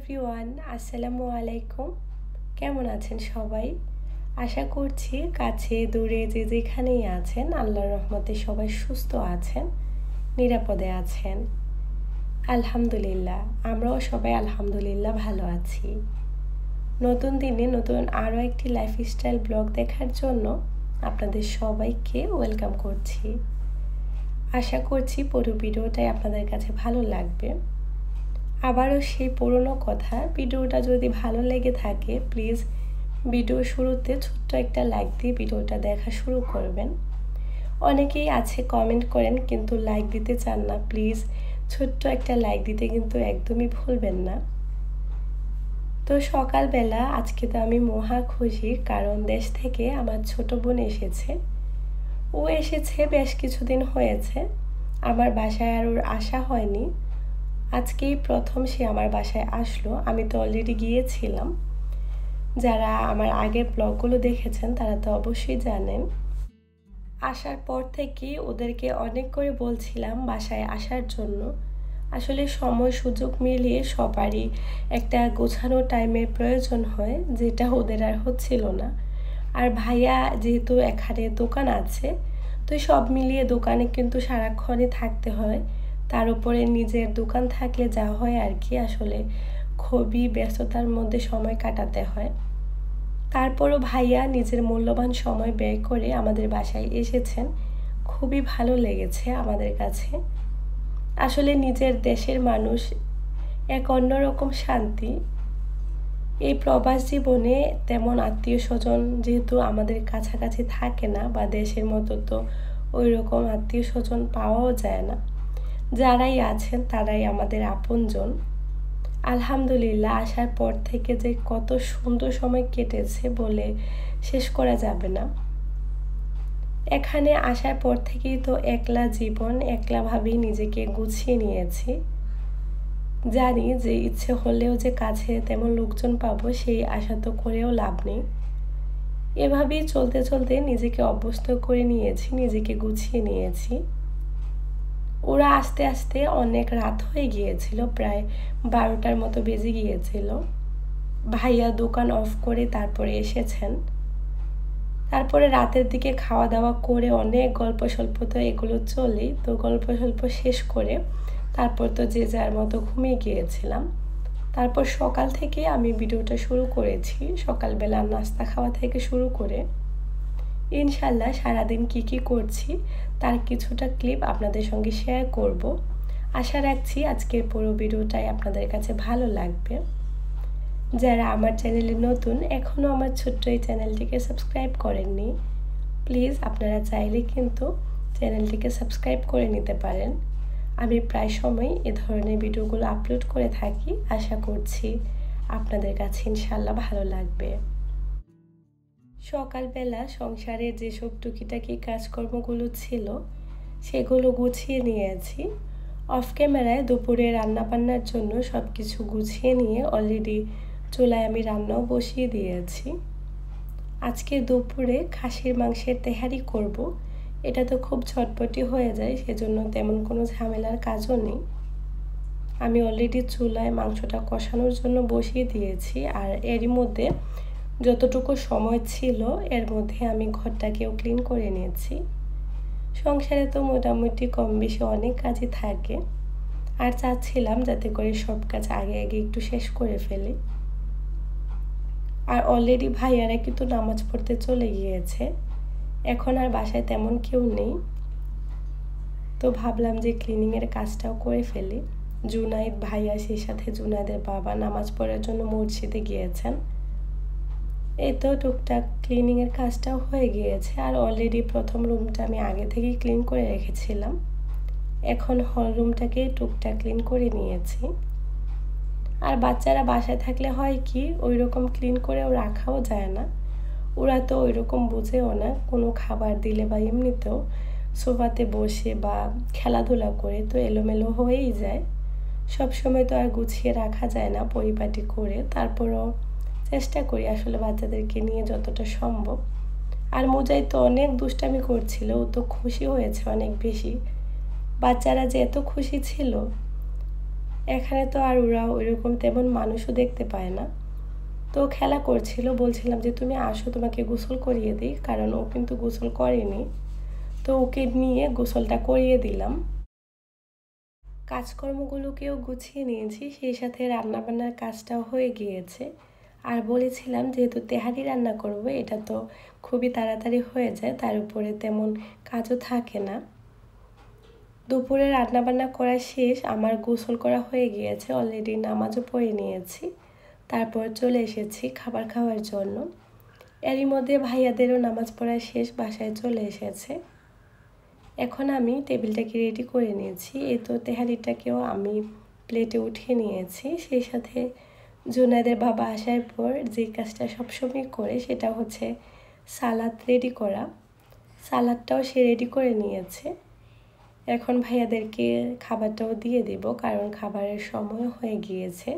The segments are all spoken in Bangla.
এভরিওয়ান আসসালামু আলাইকুম। কেমন আছেন সবাই? আশা করছি কাছে, দূরে, যে যেখানেই আছেন, আল্লাহর রহমতে সবাই সুস্থ আছেন, নিরাপদে আছেন। আলহামদুলিল্লাহ, আমরাও সবাই আলহামদুলিল্লাহ ভালো আছি। নতুন দিনে নতুন আরও একটি লাইফস্টাইল ব্লগ দেখার জন্য আপনাদের সবাইকে ওয়েলকাম করছি। আশা করছি পুরো ভিডিওটাই আপনাদের কাছে ভালো লাগবে। আবারও সেই পুরনো কথা ভিডিওটা যদি ভালো লেগে থাকে প্লিজ ভিডিও শুরুতে ছোট্ট একটা লাইক দিয়ে ভিডিওটা দেখা শুরু করবেন। অনেকেই আছে কমেন্ট করেন কিন্তু লাইক দিতে চান না প্লিজ ছোট্ট একটা লাইক দিতে কিন্তু একদমই ভুলবেন না। তো সকালবেলা আজকে তো আমি মহা খুশি, কারণ দেশ থেকে আমার ছোট বোন এসেছে। ও এসেছে, বেশ কিছুদিন হয়েছে। আমার বাসায় আর ওর আসা হয়নি। আজকেই প্রথম সে আমার বাসায় আসলো। আমি তো অলরেডি গিয়েছিলাম। যারা আমার আগের ব্লগগুলো দেখেছেন, তারা তো অবশ্যই জানেন। আসার পর থেকে ওদেরকে অনেক করে বলছিলাম বাসায় আসার জন্য। আসলে সময় সুযোগ মিলিয়ে সবারই একটা গোছানো টাইমের প্রয়োজন হয়, যেটা ওদের আর হচ্ছিল না। আর ভাইয়া যেহেতু এখানে দোকান আছে, তো সব মিলিয়ে দোকানে কিন্তু সারাক্ষণই থাকতে হয়। তার উপরে নিজের দোকান থাকলে যা হয় আর কি আসলে খুবই ব্যস্ততার মধ্যে সময় কাটাতে হয়। তারপরও ভাইয়া নিজের মূল্যবান সময় ব্যয় করে আমাদের বাসায় এসেছেন। খুবই ভালো লেগেছে আমাদের কাছে। আসলে নিজের দেশের মানুষ এক অন্যরকম শান্তি। এই প্রবাস জীবনে তেমন আত্মীয় স্বজন যেহেতু আমাদের কাছাকাছি থাকে না বা দেশের মতো তো ওই রকম আত্মীয় স্বজন পাওয়াও যায় না। যারাই আছেন তারাই আমাদের আপনজন। আলহামদুলিল্লাহ, আসার পর থেকে যে কত সুন্দর সময় কেটেছে বলে শেষ করা যাবে না। এখানে আসার পর থেকেই তো একলা জীবন একলাভাবেই নিজেকে গুছিয়ে নিয়েছি। জানি যে ইচ্ছে হলেও যে কাছে তেমন লোকজন পাবো, সেই আশা তো করেও লাভ নেই। এভাবেই চলতে চলতে নিজেকে অভ্যস্ত করে নিয়েছি, নিজেকে গুছিয়ে নিয়েছি। ওরা আস্তে আস্তে অনেক রাত হয়ে গিয়েছিল, প্রায় বারোটার মতো বেজে গিয়েছিল। ভাইয়া দোকান অফ করে তারপরে এসেছেন। তারপরে রাতের দিকে খাওয়া দাওয়া করে অনেক গল্প স্বল্প তো এগুলো চলেই, তো গল্প স্বল্প শেষ করে তারপর তো যে যার মতো ঘুমিয়ে গিয়েছিলাম। তারপর সকাল থেকে আমি ভিডিওটা শুরু করেছি, সকালবেলা নাস্তা খাওয়া থেকে শুরু করে ইনশাল্লাহ সারাদিন কি কি করছি তার কিছুটা ক্লিপ আপনাদের সঙ্গে শেয়ার করব। আশা রাখছি আজকের পুরো ভিডিওটাই আপনাদের কাছে ভালো লাগবে। যারা আমার চ্যানেলে নতুন এখনও আমার ছোট্ট এই চ্যানেলটিকে সাবস্ক্রাইব করেননি প্লিজ আপনারা চাইলে কিন্তু চ্যানেলটিকে সাবস্ক্রাইব করে নিতে পারেন। আমি প্রায় সময় এ ধরনের ভিডিওগুলো আপলোড করে থাকি। আশা করছি আপনাদের কাছে ইনশাল্লাহ ভালো লাগবে। সকালবেলা সংসারের যেসব টুকিটাকি কাজকর্মগুলো ছিল, সেগুলো গুছিয়ে নিয়েছি অফ ক্যামেরায় দুপুরে রান্নাবান্নার জন্য সব কিছু গুছিয়ে নিয়ে অলরেডি চুলায় আমি রান্নাও বসিয়ে দিয়েছি আজকে দুপুরে খাসির মাংসের তেহারি করব। এটা তো খুব ছটপটি হয়ে যায়, সেজন্য তেমন কোনো ঝামেলার কাজও নেই। আমি অলরেডি চুলায় মাংসটা কষানোর জন্য বসিয়ে দিয়েছি, আর এরই মধ্যে যতটুকু সময় ছিল, এর মধ্যে আমি ঘরটাকেও ক্লিন করে নিয়েছি। সংসারে তো মোটামুটি কম বেশি অনেক কাজই থাকে। আর চাচ্ছিলাম যাতে করে সব কাজ আগে আগে একটু শেষ করে ফেলি। আর অলরেডি ভাইয়ারা কিন্তু নামাজ পড়তে চলে গিয়েছে। এখন আর বাসায় তেমন কেউ নেই। তো ভাবলাম যে ক্লিনিংয়ের কাজটাও করে ফেলি। জুনাইদ ভাইয়া সেই সাথে জুনাইদের বাবা নামাজ পড়ার জন্য মসজিদে গিয়েছেন। এই তো টুকটাক ক্লিনিংয়ের কাজটাও হয়ে গিয়েছে। আর অলরেডি প্রথম রুমটা আমি আগে থেকেই ক্লিন করে রেখেছিলাম। এখন হল রুমটাকে টুকটাক ক্লিন করে নিয়েছি। আর বাচ্চারা বাসায় থাকলে হয় কি ওই রকম ক্লিন করেও রাখাও যায় না। ওরা তো ওই রকম বুঝেও না, কোনো খাবার দিলে বা এমনিতেও সোফাতে বসে বা খেলাধুলা করে তো এলোমেলো হয়েই যায়। সব সময় তো আর গুছিয়ে রাখা যায় না পরিপাটি করে, তারপরও চেষ্টা করি আসলে বাচ্চাদেরকে নিয়ে যতটা সম্ভব। আর মোজাই তো অনেক দুষ্টামি করছিল, ও তো খুশি হয়েছে অনেক বেশি। বাচ্চারা যে এত খুশি ছিল, এখানে তো আর ওরা ওইরকম তেমন মানুষও দেখতে পায় না। তো খেলা করছিল, বলছিলাম যে তুমি আসো, তোমাকে গোসল করিয়ে দিই, কারণ ও কিন্তু গোসল করেনি। তো ওকে নিয়ে গোসলটা করিয়ে দিলাম। কাজকর্মগুলোকেও গুছিয়ে নিয়েছি, সেই সাথে রান্নাবান্নার কাজটাও হয়ে গিয়েছে। আর বলেছিলাম যেহেতু তেহারি রান্না করব, এটা তো খুবই তাড়াতাড়ি হয়ে যায়, তার উপরে তেমন কাজও থাকে না। দুপুরে রান্নাবান্না করা শেষ, আমার গোসল করা হয়ে গিয়েছে অলরেডি নামাজও পড়ে নিয়েছি। তারপর চলে এসেছি খাবার খাওয়ার জন্য। এরই মধ্যে ভাইয়াদেরও নামাজ পড়া শেষ, বাসায় চলে এসেছে। এখন আমি টেবিলটাকে রেডি করে নিয়েছি এই তো তেহারিটাকেও আমি প্লেটে উঠিয়ে নিয়েছি, সেই সাথে জুনাদের বাবা আসার পর যে কাজটা সবসময় করে সেটা হচ্ছে সালাদ রেডি করা। সালাদটাও সে রেডি করে নিয়েছে। এখন ভাইয়াদেরকে খাবারটাও দিয়ে দেব কারণ খাবারের সময় হয়ে গিয়েছে।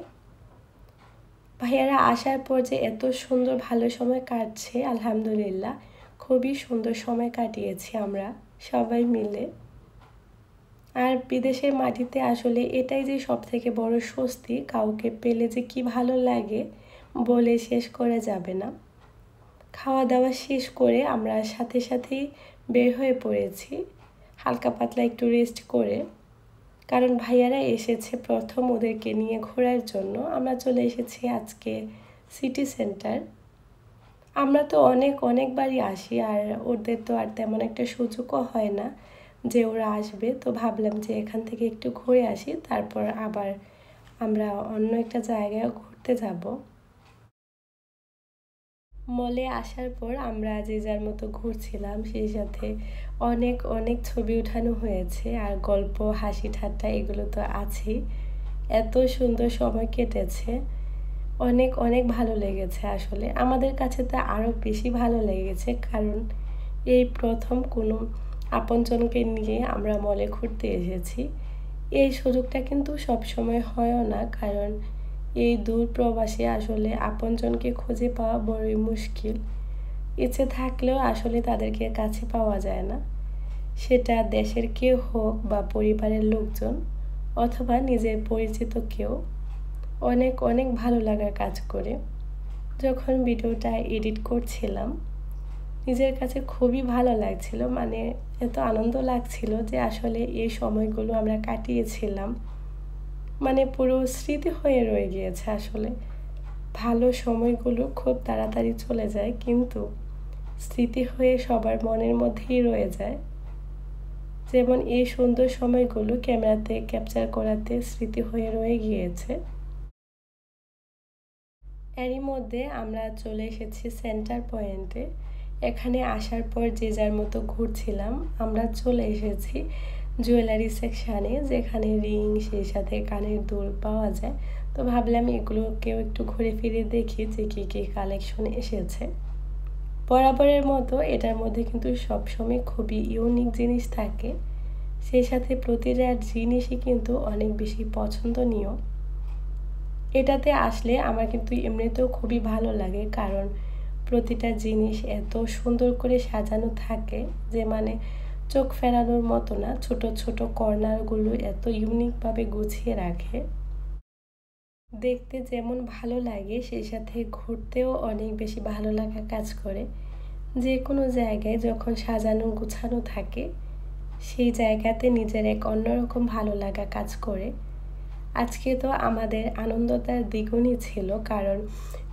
ভাইয়ারা আসার পর যে এত সুন্দর ভালো সময় কাটছে, আলহামদুলিল্লাহ, খুবই সুন্দর সময় কাটিয়েছি আমরা সবাই মিলে। আর বিদেশের মাটিতে আসলে এটাই যে সব থেকে বড় স্বস্তি, কাউকে পেলে যে কি ভালো লাগে বলে শেষ করে যাবে না। খাওয়া দাওয়া শেষ করে আমরা সাথে সাথেই বের হয়ে পড়েছি। হালকা পাতলা একটু রেস্ট করে। কারণ ভাইয়ারা এসেছে প্রথম ওদেরকে নিয়ে ঘোরার জন্য। আমরা চলে এসেছি আজকে সিটি সেন্টার আমরা তো অনেক, অনেকবারই আসি আর ওদের তো আর তেমন একটা সুযোগও হয় না। যে ওরা আসবে। তো ভাবলাম যে এখান থেকে একটু ঘুরে আসি, তারপর আবার আমরা অন্য একটা জায়গায় ঘুরতে যাব। মলে আসার পর আমরা যে যার মতো ঘুরছিলাম, সেই সাথে অনেক অনেক ছবি উঠানো হয়েছে আর গল্প, হাসি, ঠাট্টা এগুলো তো আছেই। এত সুন্দর সময় কেটেছে। অনেক অনেক ভালো লেগেছে আসলে। আমাদের কাছে তো আরও বেশি ভালো লেগেছে কারণ এই প্রথম কোনো আপনজনকে নিয়ে আমরা মলে ঘুরতে এসেছি। এই সুযোগটা কিন্তু সব সময় হয়ও না, কারণ এই দূর প্রবাসে আসলে আপনজনকে খুঁজে পাওয়া বড়ই মুশকিল। ইচ্ছে থাকলেও আসলে তাদেরকে কাছে পাওয়া যায় না। সেটা দেশের কেউ হোক বা পরিবারের লোকজন অথবা নিজের পরিচিত কেউ। অনেক অনেক ভালো লাগার কাজ করে। যখন ভিডিওটা এডিট করছিলাম নিজের কাছে খুবই ভালো লাগছিল। মানে এত আনন্দ লাগছিল যে আসলে এই সময়গুলো আমরা কাটিয়েছিলাম। মানে পুরো স্মৃতি হয়ে রয়ে গিয়েছে আসলে। ভালো সময়গুলো খুব তাড়াতাড়ি চলে যায়, কিন্তু স্মৃতি হয়ে সবার মনের মধ্যেই রয়ে যায়। যেমন এই সুন্দর সময়গুলো ক্যামেরাতে ক্যাপচার করাতে স্মৃতি হয়ে রয়ে গিয়েছে। এরই মধ্যে আমরা চলে এসেছি সেন্টার পয়েন্টে। এখানে আসার পর যে যার মতো ঘুরছিলাম, আমরা চলে এসেছি জুয়েলারি সেকশানে যেখানে রিং সেই সাথে কানের দুল পাওয়া যায়। তো ভাবলাম এগুলোকেও একটু ঘুরে ফিরে দেখি যে কী কী কালেকশন এসেছে। বরাবরের মতো এটার মধ্যে কিন্তু সবসময় খুবই ইউনিক জিনিস থাকে। সেই সাথে প্রতিটা জিনিসই কিন্তু অনেক বেশি পছন্দনীয়। এটাতে আসলে আমার কিন্তু এমনিতেও খুবই ভালো লাগে, কারণ প্রতিটা জিনিস এত সুন্দর করে সাজানো থাকে যে মানে চোখ ফেরানোর মতো না, ছোট ছোট কর্নারগুলো এত ইউনিকভাবে গুছিয়ে রাখে। দেখতে যেমন ভালো লাগে, সেই সাথে ঘুরতেও অনেক বেশি ভালো লাগা কাজ করে। যে কোনো জায়গায় যখন সাজানো গুছানো থাকে, সেই জায়গাতে নিজের এক অন্যরকম ভালো লাগা কাজ করে। আজকে তো আমাদের আনন্দতার দ্বিগুণই ছিল, কারণ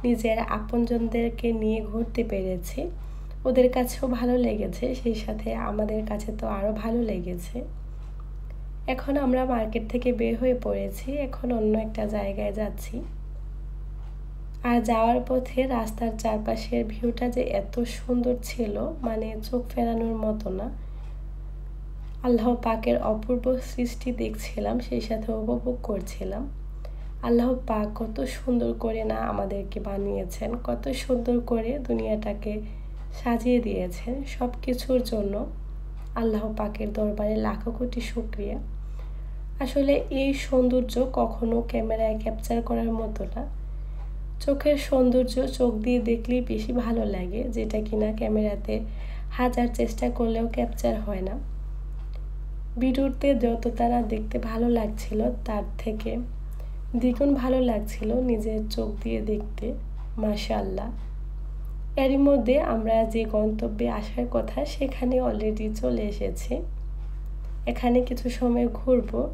নিজের আপনজনদেরকে নিয়ে ঘুরতে পেরেছি। ওদের কাছেও ভালো লেগেছে, সেই সাথে আমাদের কাছে তো আরও ভালো লেগেছে। এখন আমরা মার্কেট থেকে বের হয়ে পড়েছি, এখন অন্য একটা জায়গায় যাচ্ছি। আর যাওয়ার পথে রাস্তার চারপাশের ভিউটা যে এত সুন্দর ছিল মানে চোখ ফেরানোর মতো না। আল্লাহ পাকের অপূর্ব সৃষ্টি দেখছিলাম, সেই সাথে উপভোগ করছিলাম। আল্লাহ পাক কত সুন্দর করে না আমাদেরকে বানিয়েছেন, কত সুন্দর করে দুনিয়াটাকে সাজিয়ে দিয়েছেন। সব কিছুর জন্য আল্লাহ পাকের দরবারে লাখো কোটি শুক্রিয়া। আসলে এই সৌন্দর্য কখনো ক্যামেরায় ক্যাপচার করার মতো না। চোখের সৌন্দর্য চোখ দিয়ে দেখলেই বেশি ভালো লাগে, যেটা কিনা ক্যামেরাতে হাজার চেষ্টা করলেও ক্যাপচার হয় না। ভিডিওতে যত তারা দেখতে ভালো লাগছিল, তার থেকে দ্বিগুণ ভালো লাগছিল নিজের চোখ দিয়ে দেখতে মাশাল্লাহ এরই মধ্যে আমরা যে গন্তব্যে আসার কথা সেখানে অলরেডি চলে এসেছি। এখানে কিছু সময় ঘুরবো।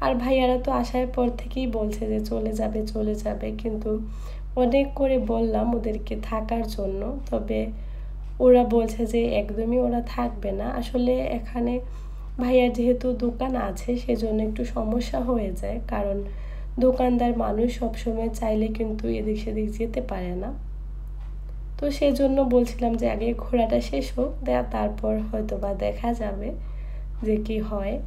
আর ভাইয়ারা তো আসার পর থেকেই বলছে যে চলে যাবে চলে যাবে। কিন্তু অনেক করে বললাম ওদেরকে থাকার জন্য। তবে ওরা বলছে যে একদমই ওরা থাকবে না। আসলে এখানে ভাইয়ার যেহেতু দোকান আছে, সেজন্য একটু সমস্যা হয়ে যায়। কারণ দোকানদার মানুষ সবসময় চাইলে কিন্তু এদিক সেদিক যেতে পারে না। তো সেই জন্য বলছিলাম যে আগে ঘোরাটা শেষ হোক, দেয়া তারপর হয়তো বা দেখা যাবে যে কি হয়।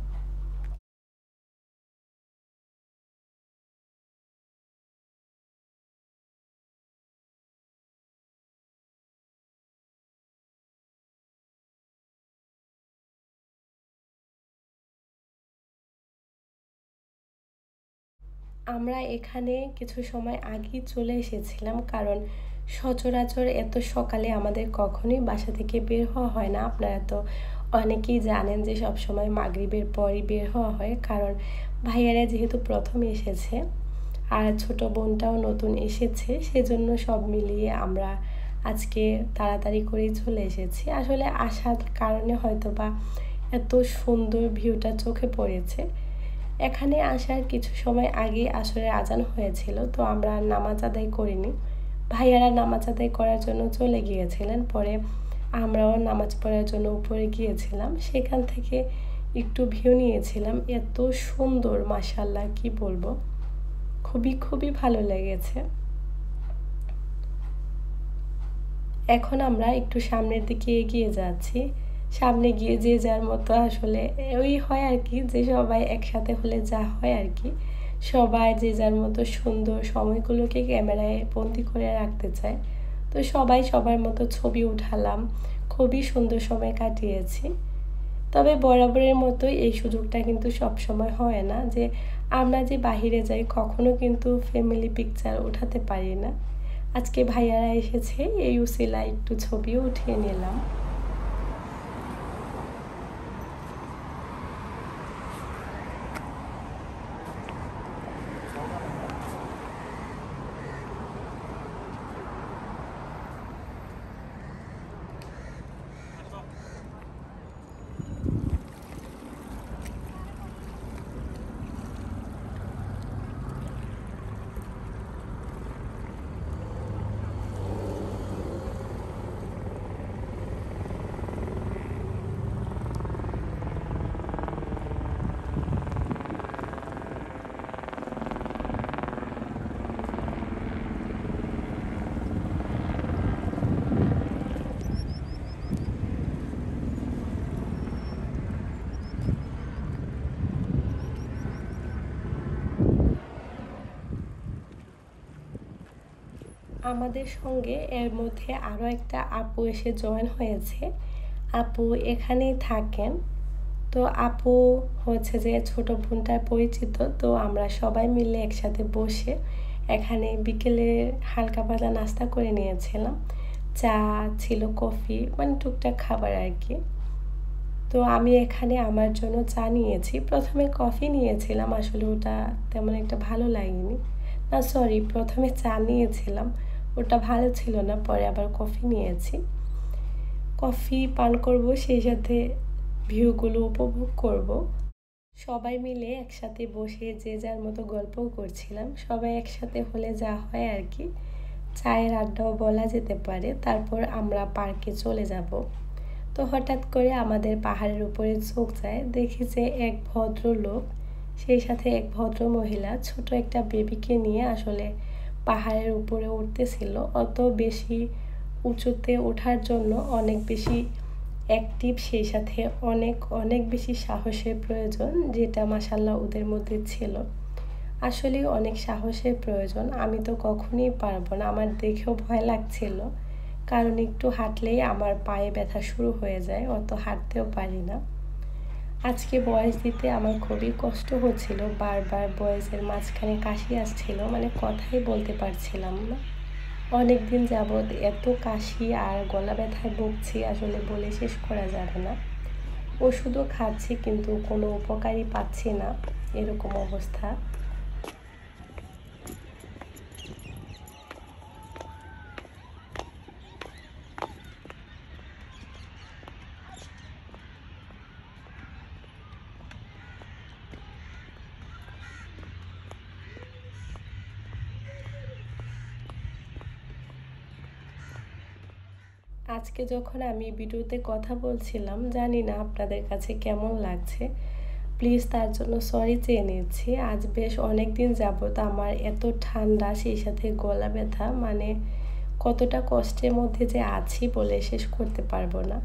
আমরা এখানে কিছু সময় আগেই চলে এসেছিলাম, কারণ সচরাচর এত সকালে আমাদের কখনোই বাসা থেকে বের হওয়া হয় না। আপনারা তো অনেকেই জানেন যে সব সময় মাগরিবের পরই বের হওয়া হয়, কারণ ভাইয়ারা যেহেতু প্রথম এসেছে আর ছোট বোনটাও নতুন এসেছে, সেজন্য সব মিলিয়ে আমরা আজকে তাড়াতাড়ি করেই চলে এসেছি। আসলে আসার কারণে হয়তো বা এত সুন্দর ভিউটা চোখে পড়েছে এখানে আসার কিছু সময় আগে আসরে আজান হয়েছিল, তো আমরা নামাজ আদায় করিনি। ভাইয়ারা নামাজ আদায় করার জন্য চলে গিয়েছিলেন, পরে আমরাও নামাজ পড়ার জন্য উপরে গিয়েছিলাম। সেখান থেকে একটু ভিউ নিয়েছিলাম, এত সুন্দর মাসাল্লাহ কি বলব? খুবই খুবই ভালো লেগেছে। এখন আমরা একটু সামনের দিকে এগিয়ে যাচ্ছি। সামনে গিয়ে যে যার মতো আসলে ওই হয় আর কি, যে সবাই একসাথে হলে যা হয় আর কি। সবাই যে যার মতো সুন্দর সময়গুলোকে ক্যামেরায় বন্দি করে রাখতে চায়। তো সবাই সবার মতো ছবি উঠালাম, খুবই সুন্দর সময় কাটিয়েছি। তবে বরাবরের মতো এই সুযোগটা কিন্তু সব সময় হয় না যে আমরা যে বাহিরে যাই কখনো কিন্তু ফ্যামিলি পিকচার উঠাতে পারি না। আজকে ভাইয়ারা এসেছে, এই উসিলা একটু ছবিও উঠিয়ে নিলাম। আমাদের সঙ্গে এর মধ্যে আরও একটা আপু এসে জয়েন হয়েছে। আপু এখানেই থাকেন। তো আপু হচ্ছে যে ছোট বোনটার পরিচিত, তো আমরা সবাই মিলে একসাথে বসে এখানে বিকেলে হালকা পাতলা নাস্তা করে নিয়েছিলাম। চা ছিল, কফি মানে টুকটাক খাবার আর কি। তো আমি এখানে আমার জন্য চা নিয়েছি। প্রথমে কফি নিয়েছিলাম, আসলে ওটা তেমন একটা ভালো লাগেনি। না সরি প্রথমে চা নিয়েছিলাম। ওটা ভালো ছিল না, পরে আবার কফি নিয়েছি। কফি পান করব, সেই সাথে ভিউগুলো উপভোগ করব। সবাই মিলে একসাথে বসে যে যার মতো গল্প করছিলাম। সবাই একসাথে হলে যা হয় আর কি। চায়ের আড্ডাও বলা যেতে পারে। তারপর আমরা পার্কে চলে যাব। তো হঠাৎ করে আমাদের পাহাড়ের উপরে চোখ যায়। দেখি যে এক ভদ্র লোক সেই সাথে এক ভদ্র মহিলা ছোট একটা বেবিকে নিয়ে আসলে পাহাড়ের উপরে উঠতেছিল অত বেশি উঁচুতে ওঠার জন্য অনেক বেশি অ্যাক্টিভ সেই সাথে অনেক অনেক বেশি সাহসের প্রয়োজন যেটা মাসাল্লাহ ওদের মধ্যে ছিল। আসলে অনেক সাহসের প্রয়োজন, আমি তো কখনই পারব না। আমার দেখেও ভয় লাগছিল, কারণ একটু হাঁটলেই আমার পায়ে ব্যথা শুরু হয়ে যায়, অত হাঁটতেও পারি না। আজকে বয়স দিতে আমার খুবই কষ্ট হচ্ছিল, বারবার বয়সের মাঝখানে কাশি আসছিল মানে কথাই বলতে পারছিলাম না। অনেক দিন যাবৎ এত কাশি আর গলা ব্যথায় ভুগছি, আসলে বলে শেষ করা যাবে না। ওষুধও খাচ্ছি, কিন্তু কোনো উপকারই পাচ্ছি না, এরকম অবস্থা। আজকে যখন আমি ভিডিওতে কথা বলছিলাম, জানি না আপনাদের কাছে কেমন লাগছে। প্লিজ তার জন্য সরি চেয়ে নিচ্ছি। আজ বেশ অনেক দিন যাবত আমার এত ঠান্ডা, সেই সাথে গলা ব্যথা মানে কতটা কষ্টের মধ্যে যে আছি বলে শেষ করতে পারব না।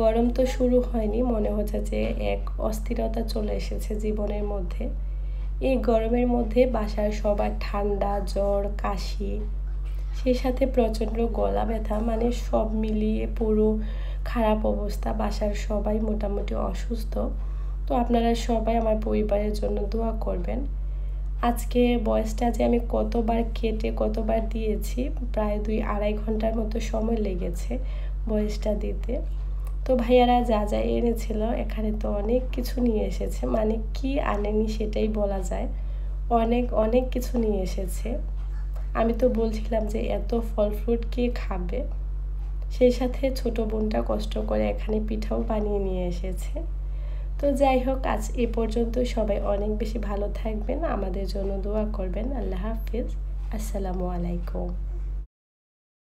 গরম তো শুরু হয়নি, মনে হচ্ছে যে এক অস্থিরতা চলে এসেছে জীবনের মধ্যে। এই গরমের মধ্যে বাসার সবার ঠান্ডা, জ্বর, কাশি সেই সাথে প্রচণ্ড গলা ব্যথা মানে সব মিলিয়ে পুরো খারাপ অবস্থা। বাসার সবাই মোটামুটি অসুস্থ। তো আপনারা সবাই আমার পরিবারের জন্য দোয়া করবেন। আজকে বয়সটা যে আমি কতবার কেটে কতবার দিয়েছি, প্রায় দুই আড়াই ঘণ্টার মতো সময় লেগেছে বয়সটা দিতে। তো ভাইয়ারা যা যা এনেছিল, এখানে তো অনেক কিছু নিয়ে এসেছে। মানে কি আনেনি সেটাই বলা যায়। অনেক অনেক কিছু নিয়ে এসেছে। আমি তো বলছিলাম যে এত ফল ফ্রুট কে খাবে? সেই সাথে ছোট বোনটা কষ্ট করে এখানে পিঠাও বানিয়ে নিয়ে এসেছে। তো যাই হোক, আজ এ পর্যন্ত সবাই অনেক বেশি ভালো থাকবেন। আমাদের জন্য দোয়া করবেন। আল্লাহ হাফিজ। আসসালামু আলাইকুম।